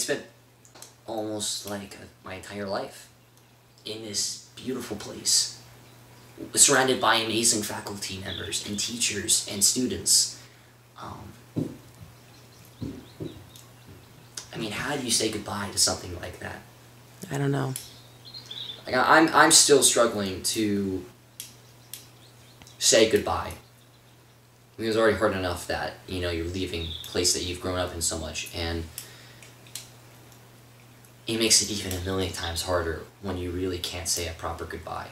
spent almost like my entire life in this beautiful place, surrounded by amazing faculty members and teachers and students. Um, I mean, how do you say goodbye to something like that? I don't know. Like I- I'm, I'm still struggling to say goodbye. I mean, it's already hard enough that you know you're leaving a place that you've grown up in so much, and it makes it even a million times harder when you really can't say a proper goodbye.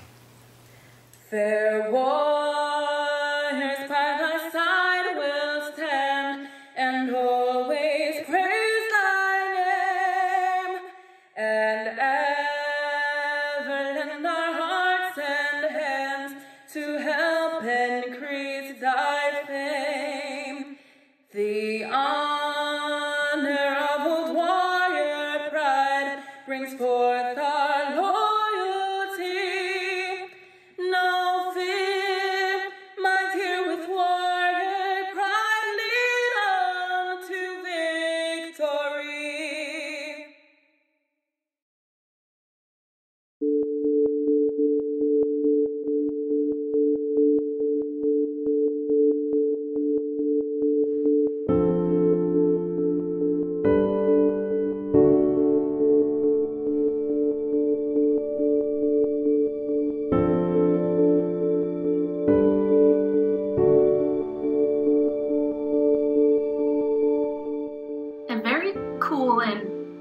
Fair waters by thy side will stand and always praise thy name and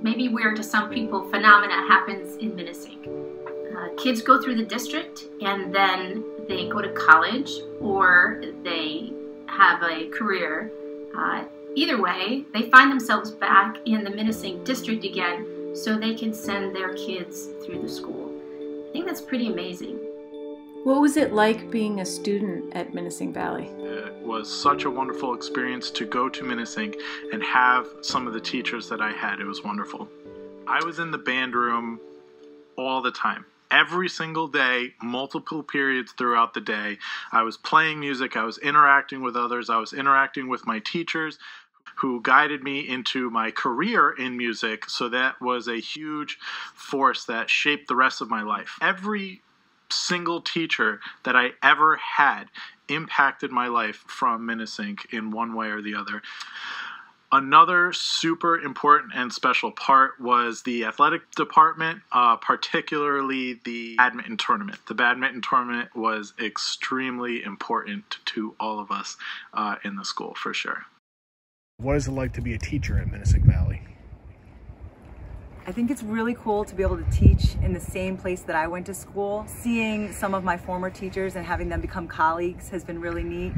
maybe weird to some people phenomena happens in Minisink. Uh, kids go through the district and then they go to college or they have a career. Uh, either way, they find themselves back in the Minisink district again so they can send their kids through the school. I think that's pretty amazing. What was it like being a student at Minisink Valley? It was such a wonderful experience to go to Minisink and have some of the teachers that I had. It was wonderful. I was in the band room all the time. Every single day, multiple periods throughout the day. I was playing music, I was interacting with others, I was interacting with my teachers who guided me into my career in music. So that was a huge force that shaped the rest of my life. Every single teacher that I ever had impacted my life from Minisink in one way or the other. Another super important and special part was the athletic department, uh, particularly the badminton tournament. The badminton tournament was extremely important to all of us uh, in the school, for sure. What is it like to be a teacher at Minisink Valley? I think it's really cool to be able to teach in the same place that I went to school. Seeing some of my former teachers and having them become colleagues has been really neat.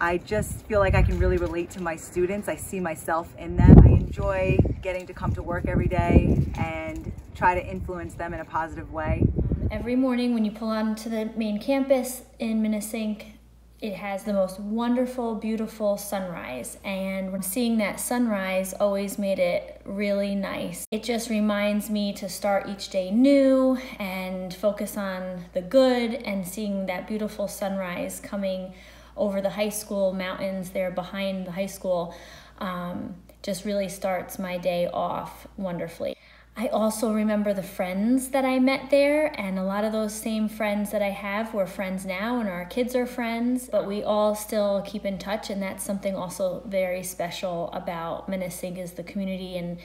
I just feel like I can really relate to my students. I see myself in them. I enjoy getting to come to work every day and try to influence them in a positive way. Every morning when you pull onto the main campus in Minisink, it has the most wonderful, beautiful sunrise. And seeing that sunrise always made it really nice. It just reminds me to start each day new and focus on the good and seeing that beautiful sunrise coming over the high school mountains there behind the high school um, just really starts my day off wonderfully. I also remember the friends that I met there, and a lot of those same friends that I have were friends now, and our kids are friends, but we all still keep in touch, and that's something also very special about Minisink is the community and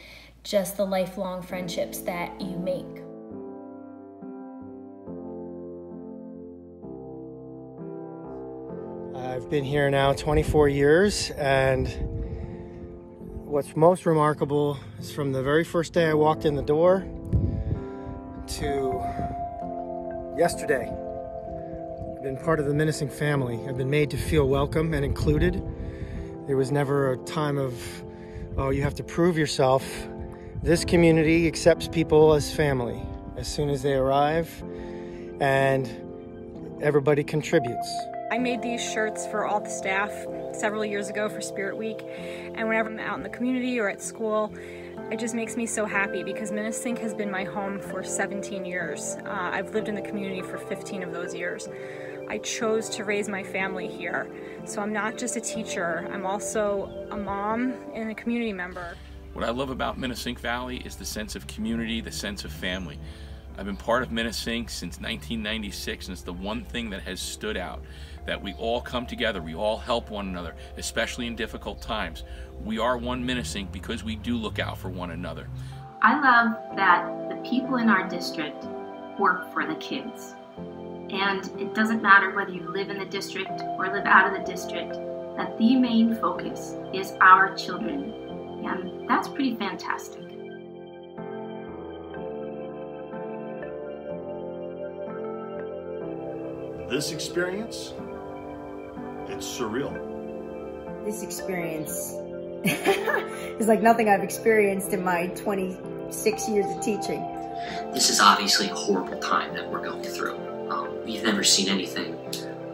just the lifelong friendships that you make. I've been here now 24 years, and what's most remarkable is from the very first day I walked in the door to yesterday. I've been part of the Minisink family. I've been made to feel welcome and included. There was never a time of, oh, you have to prove yourself. This community accepts people as family as soon as they arrive, and everybody contributes. I made these shirts for all the staff several years ago for Spirit Week, and whenever I'm out in the community or at school, it just makes me so happy because Minisink has been my home for 17 years. Uh, I've lived in the community for 15 of those years. I chose to raise my family here, so I'm not just a teacher, I'm also a mom and a community member. What I love about Minisink Valley is the sense of community, the sense of family. I've been part of Minisink since 1996, and it's the one thing that has stood out that we all come together, we all help one another, especially in difficult times. We are one Minisink because we do look out for one another. I love that the people in our district work for the kids. And it doesn't matter whether you live in the district or live out of the district, that the main focus is our children. And that's pretty fantastic. This experience, it's surreal. This experience is like nothing I've experienced in my 26 years of teaching. This is obviously a horrible time that we're going through. Um, we've never seen anything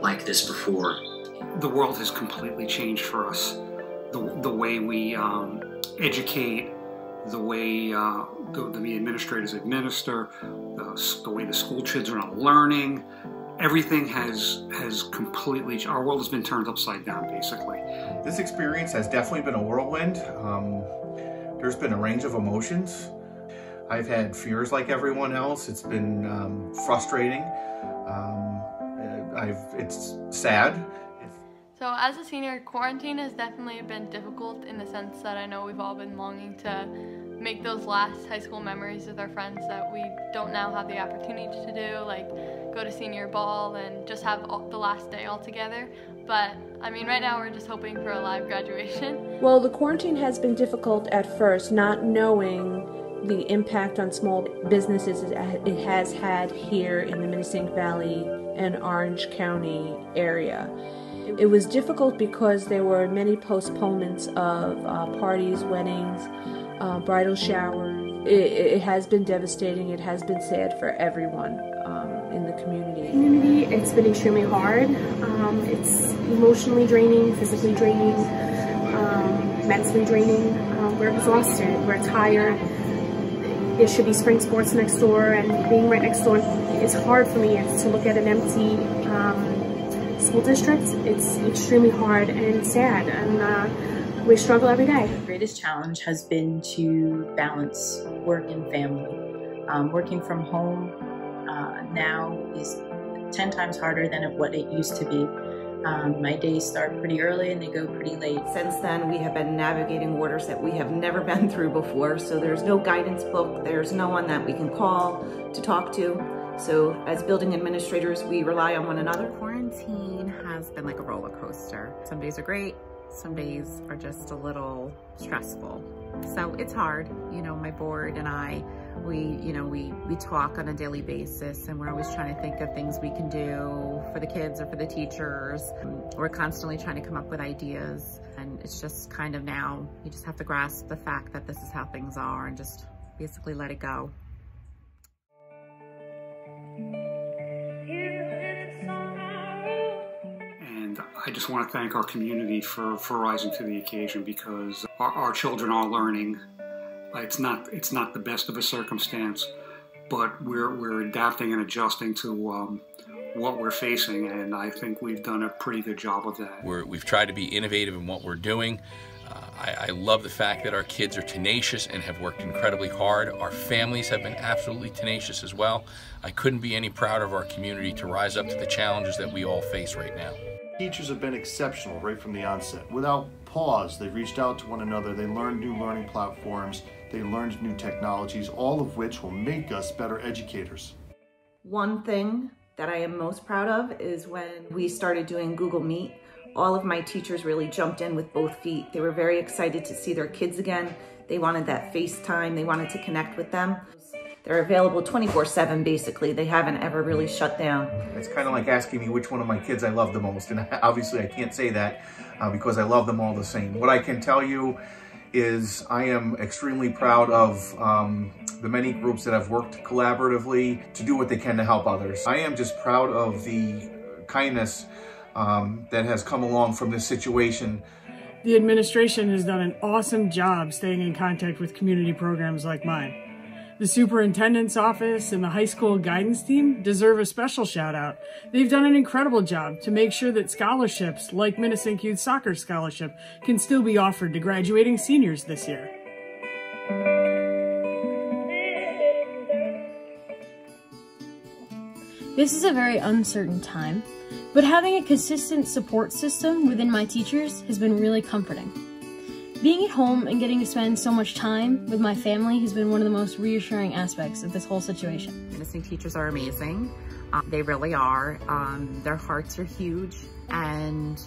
like this before. The world has completely changed for us. The, the way we um, educate, the way uh, the, the administrators administer, the, the way the school children are learning, everything has has completely our world has been turned upside down basically. This experience has definitely been a whirlwind. Um, there's been a range of emotions. I've had fears like everyone else. It's been um, frustrating. Um, I've, it's sad. So as a senior quarantine has definitely been difficult in the sense that i know we've all been longing to make those last high school memories with our friends that we don't now have the opportunity to do, like go to senior ball and just have all, the last day all together. But I mean, right now we're just hoping for a live graduation. Well, the quarantine has been difficult at first, not knowing the impact on small businesses it has had here in the Minisink Valley and Orange County area. It was difficult because there were many postponements of uh, parties, weddings, uh, bridal shower. It, it, has been devastating. It has been sad for everyone um, in the community. Community, it's been extremely hard. Um, it's emotionally draining, physically draining, um, mentally draining. Um, we're exhausted. We're tired. There should be spring sports next door, and being right next door, it's hard for me to look at an empty um, school district. It's extremely hard and sad, and uh, we struggle every day. The greatest challenge has been to balance work and family. Um, working from home uh, now is 10 times harder than what it used to be. Um, my days start pretty early and they go pretty late. Since then, we have been navigating waters that we have never been through before. So there's no guidance book, there's no one that we can call to talk to. So as building administrators, we rely on one another. Quarantine has been like a roller coaster. Some days are great, some days are just a little stressful. So it's hard, you know, my board and I, we, you know, we, we talk on a daily basis and we're always trying to think of things we can do for the kids or for the teachers. We're constantly trying to come up with ideas and it's just kind of now, you just have to grasp the fact that this is how things are and just basically let it go. I just want to thank our community for, for rising to the occasion because our, our children are learning. It's not it's not the best of a circumstance, but we're we're adapting and adjusting to um, what we're facing, and I think we've done a pretty good job of that. we have tried to be innovative in what we're doing. Uh, I, I love the fact that our kids are tenacious and have worked incredibly hard. Our families have been absolutely tenacious as well. I couldn't be any prouder of our community to rise up to the challenges that we all face right now. Teachers have been exceptional right from the onset. Without pause, they've reached out to one another, they learned new learning platforms, they learned new technologies, all of which will make us better educators. One thing that I am most proud of is when we started doing Google Meet, all of my teachers really jumped in with both feet. They were very excited to see their kids again. They wanted that FaceTime, they wanted to connect with them. They're available 24-7 basically. They haven't ever really shut down. It's kind of like asking me which one of my kids I love the most. And obviously I can't say that uh, because I love them all the same. What I can tell you is I am extremely proud of um, the many groups that have worked collaboratively to do what they can to help others. I am just proud of the kindness um, that has come along from this situation. The administration has done an awesome job staying in contact with community programs like mine. The superintendent's office and the high school guidance team deserve a special shout out. They've done an incredible job to make sure that scholarships like Minisink Youth Soccer Scholarship can still be offered to graduating seniors this year. This is a very uncertain time, but having a consistent support system within my teachers has been really comforting. Being at home and getting to spend so much time with my family has been one of the most reassuring aspects of this whole situation. Minisink teachers are amazing. Um, they really are. Um, their hearts are huge and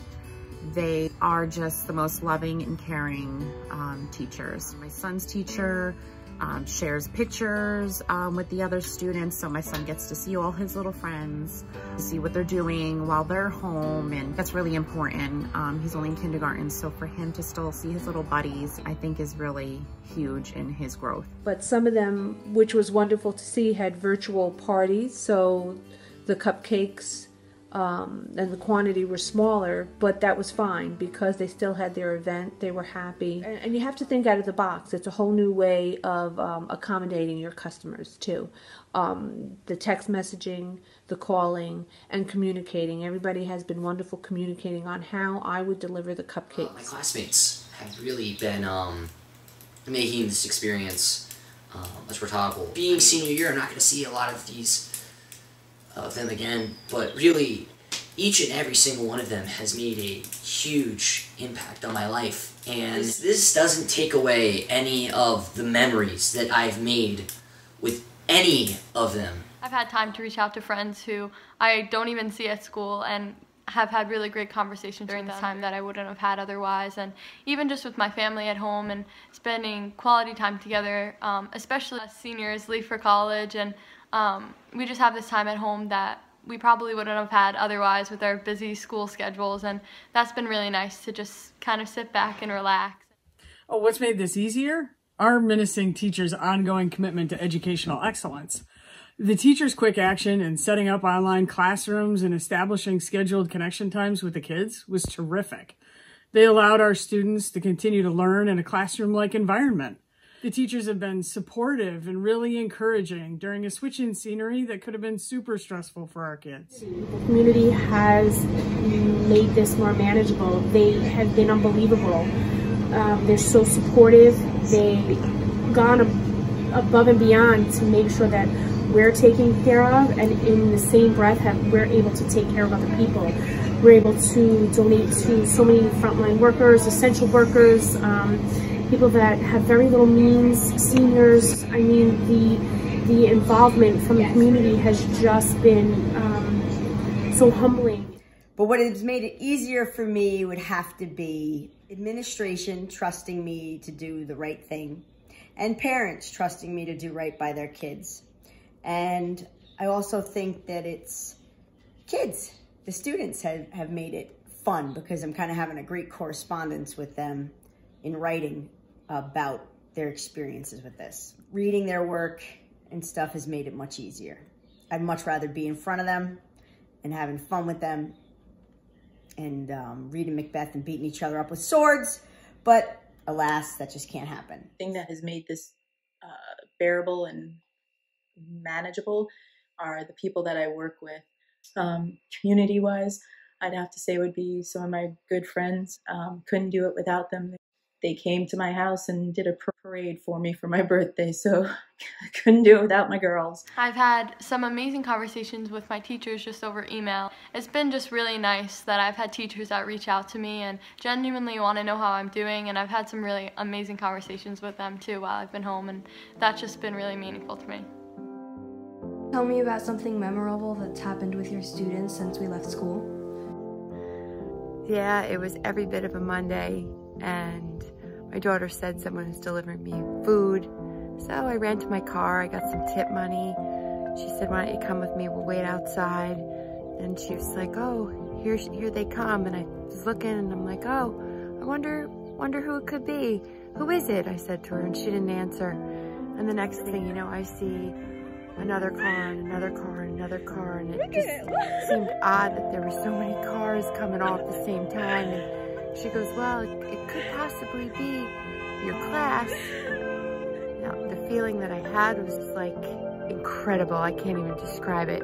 they are just the most loving and caring um, teachers. My son's teacher um, shares pictures um, with the other students so my son gets to see all his little friends, see what they're doing while they're home and that's really important. Um, he's only in kindergarten so for him to still see his little buddies I think is really huge in his growth. But some of them, which was wonderful to see, had virtual parties so the cupcakes um, and the quantity were smaller, but that was fine because they still had their event. They were happy. And, and you have to think out of the box. It's a whole new way of um, accommodating your customers, too. Um, the text messaging, the calling, and communicating. Everybody has been wonderful communicating on how I would deliver the cupcakes. Uh, my classmates have really been um, making this experience uh, more tolerable. Being senior year, I'm not going to see a lot of these of them again, but really, each and every single one of them has made a huge impact on my life. And this doesn't take away any of the memories that I've made with any of them. I've had time to reach out to friends who I don't even see at school and have had really great conversations during this time that I wouldn't have had otherwise. And even just with my family at home and spending quality time together, um, especially as seniors leave for college and um, we just have this time at home that we probably wouldn't have had otherwise with our busy school schedules and that's been really nice to just kind of sit back and relax. Oh, what's made this easier? Our Minisink teachers' ongoing commitment to educational excellence. The teachers' quick action in setting up online classrooms and establishing scheduled connection times with the kids was terrific. They allowed our students to continue to learn in a classroom-like environment. The teachers have been supportive and really encouraging during a switch in scenery that could have been super stressful for our kids. The community has made this more manageable. They have been unbelievable. Um, they're so supportive. They've gone above and beyond to make sure that we're taken care of and in the same breath have, we're able to take care of other people. We're able to donate to so many frontline workers, essential workers, um, people that have very little means, seniors. I mean, the the involvement from the community has just been um, so humbling. But what has made it easier for me would have to be administration trusting me to do the right thing and parents trusting me to do right by their kids. And I also think that it's kids, the students have, have made it fun because I'm kind of having a great correspondence with them in writing about their experiences with this. Reading their work and stuff has made it much easier. I'd much rather be in front of them and having fun with them and um, reading Macbeth and beating each other up with swords, but alas, that just can't happen. The thing that has made this uh, bearable and manageable are the people that I work with. Um, community-wise, I'd have to say would be some of my good friends. Um, couldn't do it without them they came to my house and did a parade for me for my birthday, so I couldn't do it without my girls. I've had some amazing conversations with my teachers just over email. It's been just really nice that I've had teachers that reach out to me and genuinely want to know how I'm doing, and I've had some really amazing conversations with them too while I've been home, and that's just been really meaningful to me. Tell me about something memorable that's happened with your students since we left school. Yeah, it was every bit of a Monday, and my daughter said someone was delivering me food. So I ran to my car, I got some tip money. She said, why don't you come with me, we'll wait outside. And she was like, oh, here, here they come. And I was looking and I'm like, oh, I wonder, wonder who it could be. Who is it? I said to her and she didn't answer. And the next thing you know, I see another car and another car and another car and it just seemed odd that there were so many cars coming all at the same time. And she goes, well, it, could possibly be your class. Now, the feeling that I had was just like incredible. I can't even describe it.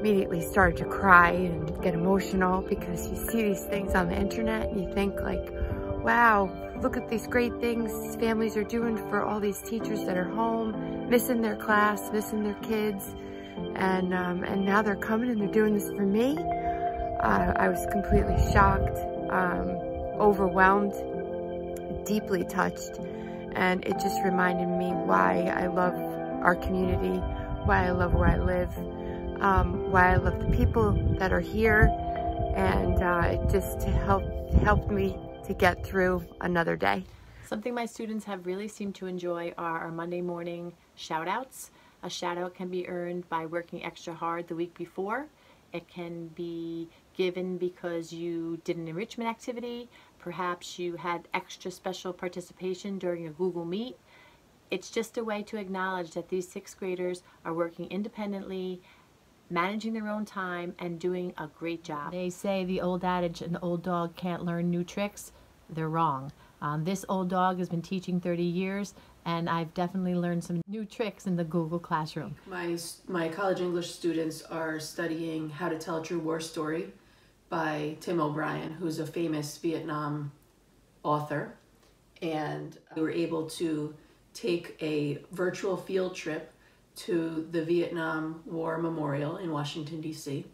Immediately started to cry and get emotional because you see these things on the internet and you think like, wow, look at these great things families are doing for all these teachers that are home, missing their class, missing their kids. and um, and now they're coming and they're doing this for me. Uh, I was completely shocked, um, overwhelmed, deeply touched, and it just reminded me why I love our community, why I love where I live, um, why I love the people that are here, and uh, it just helped helped me to get through another day. Something my students have really seemed to enjoy are our Monday morning shout outs. A shout out can be earned by working extra hard the week before. It can be given because you did an enrichment activity. Perhaps you had extra special participation during a Google Meet. It's just a way to acknowledge that these sixth graders are working independently, managing their own time, and doing a great job. They say the old adage, an old dog can't learn new tricks. They're wrong. Um, this old dog has been teaching 30 years and I've definitely learned some new tricks in the Google Classroom. My, my college English students are studying How to Tell a True War Story by Tim O'Brien, who's a famous Vietnam author. And we were able to take a virtual field trip to the Vietnam War Memorial in Washington, D.C.,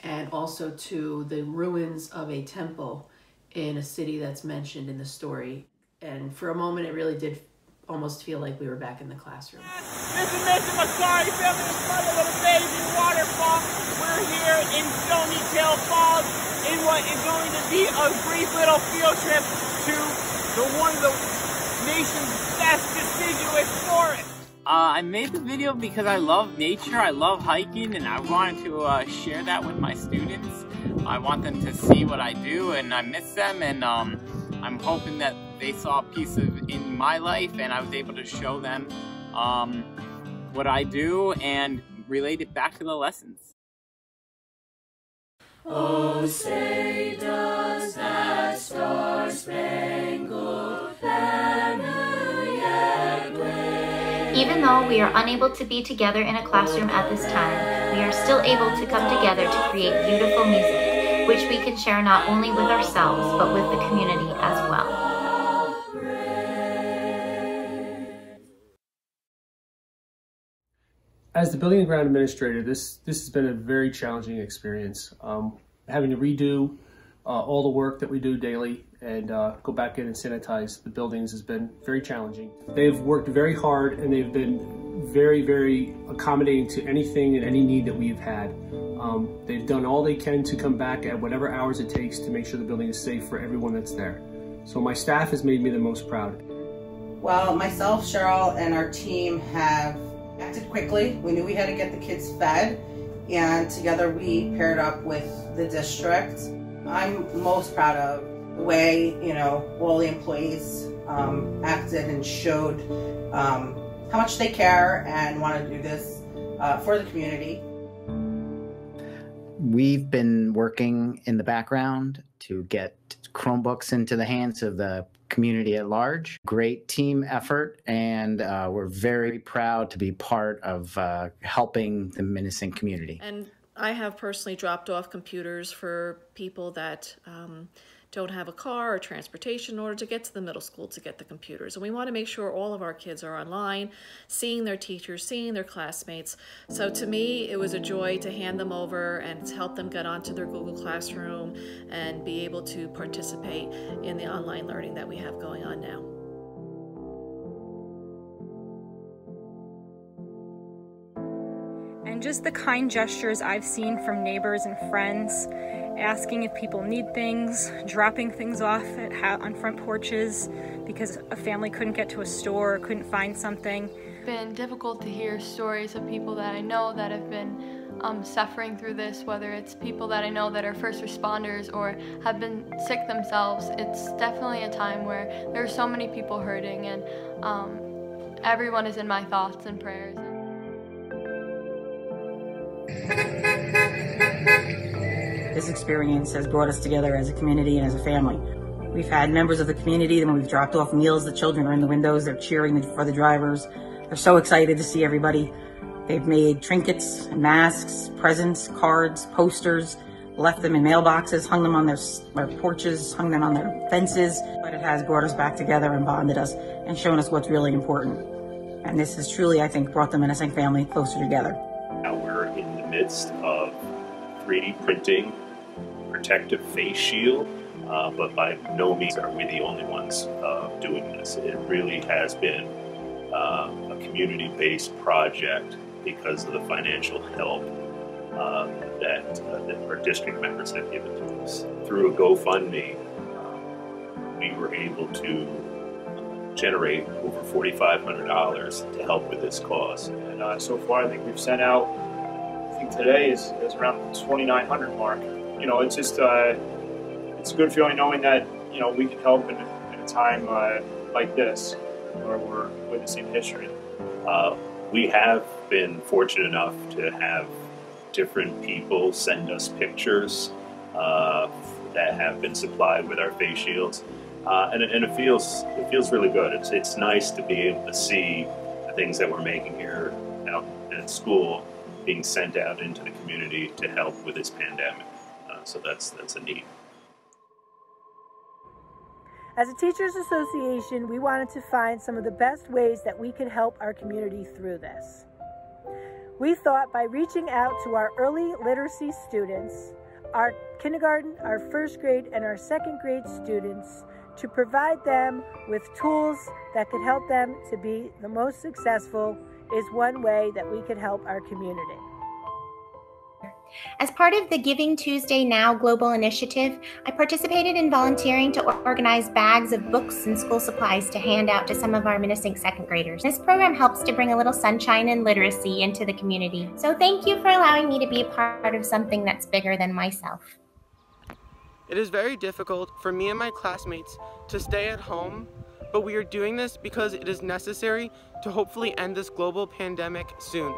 and also to the ruins of a temple in a city that's mentioned in the story. And for a moment, it really did almost feel like we were back in the classroom. This is Mr. Masari filming in front of the baby waterfall. We're here in Stony Tail Falls in what is going to be a brief little field trip to the one of the nation's best deciduous forests. Uh, I made the video because I love nature, I love hiking, and I wanted to uh, share that with my students. I want them to see what I do, and I miss them, and um, I'm hoping that they saw a piece of in my life and I was able to show them um, what I do and relate it back to the lessons. Oh, say does that star-spangled banner yet wave? Even though we are unable to be together in a classroom at this time, we are still able to come together to create beautiful music, which we can share not only with ourselves, but with the community as well. As the building and ground administrator, this this has been a very challenging experience. Um, having to redo uh, all the work that we do daily and uh, go back in and sanitize the buildings has been very challenging. They've worked very hard and they've been very, very accommodating to anything and any need that we've had. Um, they've done all they can to come back at whatever hours it takes to make sure the building is safe for everyone that's there. So my staff has made me the most proud. Well, myself, Cheryl, and our team have acted quickly. We knew we had to get the kids fed, and together we paired up with the district. I'm most proud of the way, you know, all the employees um, acted and showed um, how much they care and want to do this uh, for the community. We've been working in the background to get Chromebooks into the hands of the community at large. Great team effort, and uh, we're very proud to be part of uh, helping the Minisink community. And I have personally dropped off computers for people that um, don't have a car or transportation in order to get to the middle school to get the computers. And we want to make sure all of our kids are online, seeing their teachers, seeing their classmates. So to me, it was a joy to hand them over and help them get onto their Google Classroom and be able to participate in the online learning that we have going on now. Just the kind gestures I've seen from neighbors and friends asking if people need things, dropping things off at, on front porches because a family couldn't get to a store or couldn't find something. It's been difficult to hear stories of people that I know that have been um, suffering through this, whether it's people that I know that are first responders or have been sick themselves. It's definitely a time where there are so many people hurting and um, everyone is in my thoughts and prayers. This experience has brought us together as a community and as a family. We've had members of the community, when we've dropped off meals, the children are in the windows, they're cheering for the drivers. They're so excited to see everybody. They've made trinkets, masks, presents, cards, posters, left them in mailboxes, hung them on their, their porches, hung them on their fences. But it has brought us back together and bonded us and shown us what's really important. And this has truly, I think, brought the Minisink family closer together. Midst of 3D printing protective face shield, uh, but by no means are we the only ones uh, doing this. It really has been uh, a community-based project because of the financial help uh, that, uh, that our district members have given to us. Through a GoFundMe, um, we were able to generate over $4,500 to help with this cause. And uh, so far, I think we've sent out, I think today is, is around the 2,900 mark. You know, it's just, uh, it's a good feeling knowing that, you know, we can help in, in a time uh, like this where we're witnessing history. Uh, we have been fortunate enough to have different people send us pictures uh, that have been supplied with our face shields. Uh, and, and, it feels it feels really good. It's it's nice to be able to see the things that we're making here out at school being sent out into the community to help with this pandemic. Uh, so that's that's a need. As a teachers association, we wanted to find some of the best ways that we could help our community through this. We thought by reaching out to our early literacy students, our kindergarten, our first grade, and our second grade students to provide them with tools that could help them to be the most successful is one way that we could help our community. As part of the Giving Tuesday Now global initiative, I participated in volunteering to organize bags of books and school supplies to hand out to some of our Minisink second graders. This program helps to bring a little sunshine and literacy into the community. So thank you for allowing me to be a part of something that's bigger than myself. It is very difficult for me and my classmates to stay at home, but we are doing this because it is necessary to hopefully end this global pandemic soon.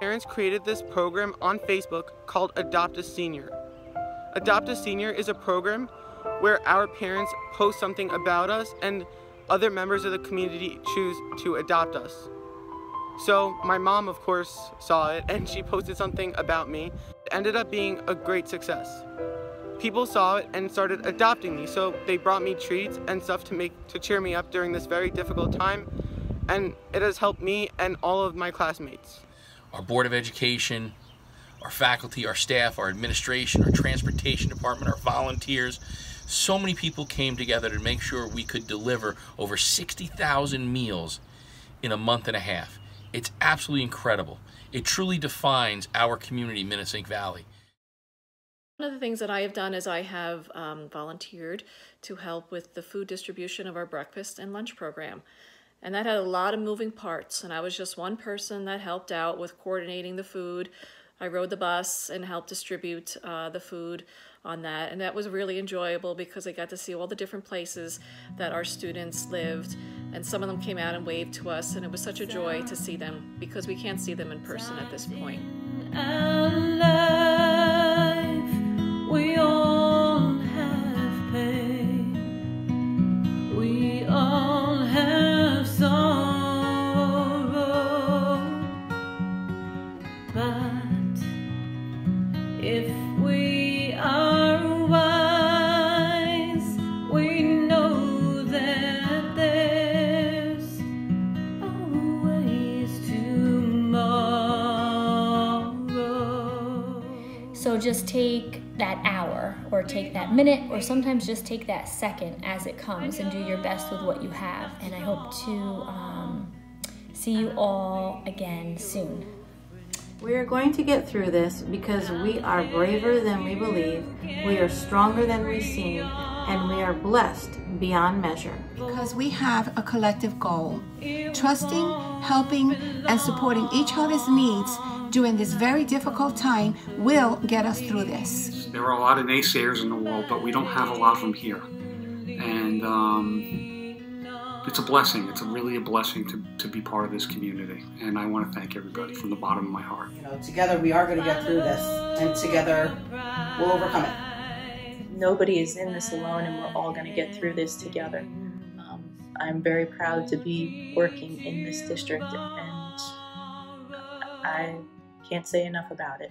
Parents created this program on Facebook called Adopt a Senior. Adopt a Senior is a program where our parents post something about us and other members of the community choose to adopt us. So my mom, of course, saw it and she posted something about me. It ended up being a great success. People saw it and started adopting me, so they brought me treats and stuff to make to cheer me up during this very difficult time, and it has helped me and all of my classmates our Board of Education, our faculty, our staff, our administration, our transportation department, our volunteers. So many people came together to make sure we could deliver over 60,000 meals in a month and a half. It's absolutely incredible. It truly defines our community, Minisink Valley. One of the things that I have done is I have um, volunteered to help with the food distribution of our breakfast and lunch program. And that had a lot of moving parts, and I was just one person that helped out with coordinating the food. I rode the bus and helped distribute uh, the food on that, and that was really enjoyable because I got to see all the different places that our students lived, and some of them came out and waved to us, and it was such a joy to see them because we can't see them in person at this point. Just take that hour or take that minute or sometimes just take that second as it comes and do your best with what you have. And I hope to um, see you all again soon. We are going to get through this because we are braver than we believe, we are stronger than we seem, and we are blessed beyond measure. Because we have a collective goal. Trusting, helping, and supporting each other's needs during this very difficult time will get us through this. There are a lot of naysayers in the world, but we don't have a lot of them here. And um, it's a blessing. It's a really a blessing to, to be part of this community. And I want to thank everybody from the bottom of my heart. You know, together we are going to get through this, and together we'll overcome it. Nobody is in this alone, and we're all going to get through this together. Um, I'm very proud to be working in this district, and I can't say enough about it.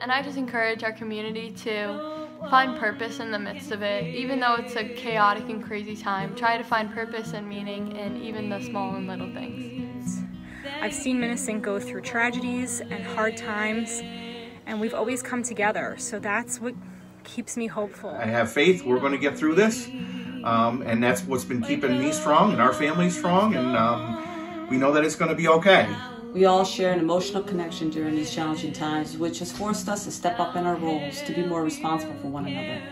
And I just encourage our community to find purpose in the midst of it. Even though it's a chaotic and crazy time, try to find purpose and meaning in even the small and little things. I've seen Minisink go through tragedies and hard times, and we've always come together. So that's what keeps me hopeful. I have faith we're going to get through this, um, and that's what's been keeping me strong and our family strong, and um, we know that it's going to be okay. We all share an emotional connection during these challenging times, which has forced us to step up in our roles to be more responsible for one another.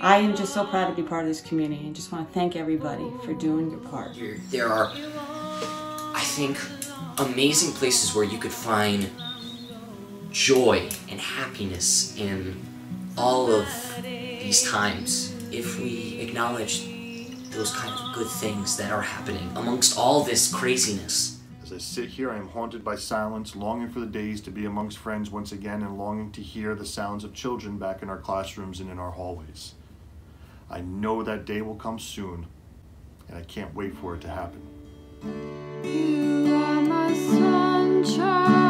I am just so proud to be part of this community and just want to thank everybody for doing your part. There are, I think, amazing places where you could find joy and happiness in all of these times if we acknowledge those kind of good things that are happening amongst all this craziness. I sit here, I am haunted by silence, longing for the days to be amongst friends once again and longing to hear the sounds of children back in our classrooms and in our hallways. I know that day will come soon, and I can't wait for it to happen. You are my sunshine,